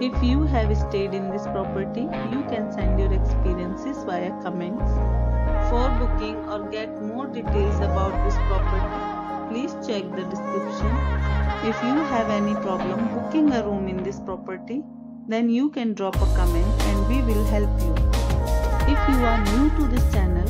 If you have stayed in this property, you can send your experiences via comments. For booking or get more details about this property, please check the description. If you have any problem booking a room in this property, then you can drop a comment and we will help you. If you are new to this channel